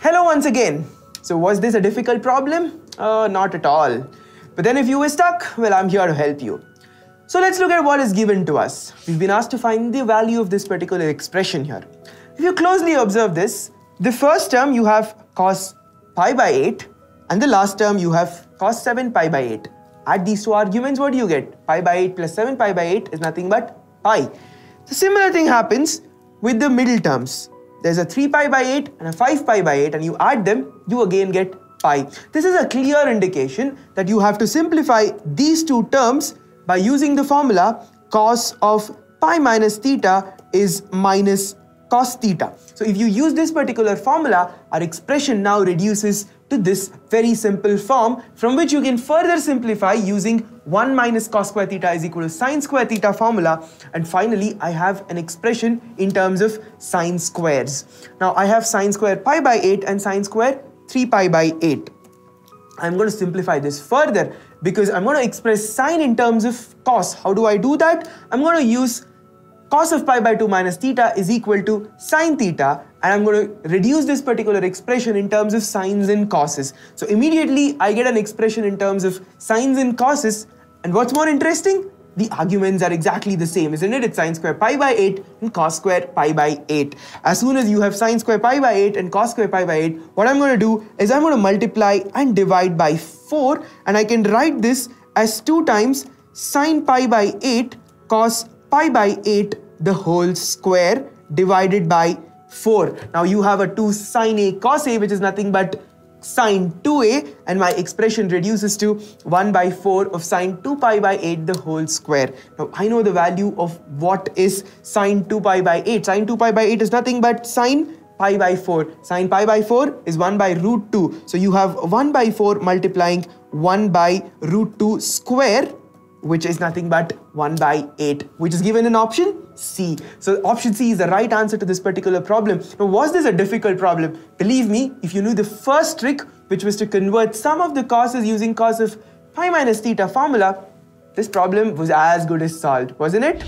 Hello once again. So was this a difficult problem? Uh, not at all. But then if you were stuck, well, I'm here to help you. So let's look at what is given to us. We've been asked to find the value of this particular expression here. If you closely observe this, the first term you have cos pi by 8 and the last term you have cos 7 pi by 8. Add these two arguments, what do you get? Pi by 8 plus 7 pi by 8 is nothing but pi. The similar thing happens with the middle terms. There's a 3 pi by 8 and a 5 pi by 8 and you add them, you again get pi. This is a clear indication that you have to simplify these two terms by using the formula cos of pi minus theta is minus cos theta. So if you use this particular formula, our expression now reduces to this very simple form from which you can further simplify using 1 minus cos square theta is equal to sine square theta formula and finally I have an expression in terms of sine squares. Now I have sine square pi by 8 and sine square 3 pi by 8. I'm going to simplify this further because I'm going to express sine in terms of cos. How do I do that? I'm going to use cos of pi by 2 minus theta is equal to sine theta and I'm going to reduce this particular expression in terms of sines and coses. So immediately I get an expression in terms of sines and coses and what's more interesting? The arguments are exactly the same, isn't it? It's sine square pi by 8 and cos square pi by 8. As soon as you have sine square pi by 8 and cos square pi by 8, what I'm going to do is I'm going to multiply and divide by 4 and I can write this as 2 times sine pi by 8 cos pi by 8 the whole square divided by 4. Now you have a 2 sine A cos A which is nothing but sine 2a and my expression reduces to 1 by 4 of sine 2 pi by 8 the whole square. Now I know the value of what is sine 2 pi by 8. Sine 2 pi by 8 is nothing but sine pi by 4. Sine pi by 4 is 1 by root 2. So you have 1 by 4 multiplying 1 by root 2 square which is nothing but 1 by 8, which is given an option C. So option C is the right answer to this particular problem. Now, was this a difficult problem? Believe me, if you knew the first trick, which was to convert some of the coses using cos of pi minus theta formula, this problem was as good as solved, wasn't it?